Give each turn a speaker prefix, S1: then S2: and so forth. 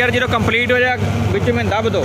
S1: Chair zero complete हो जाए बीच में दब दो।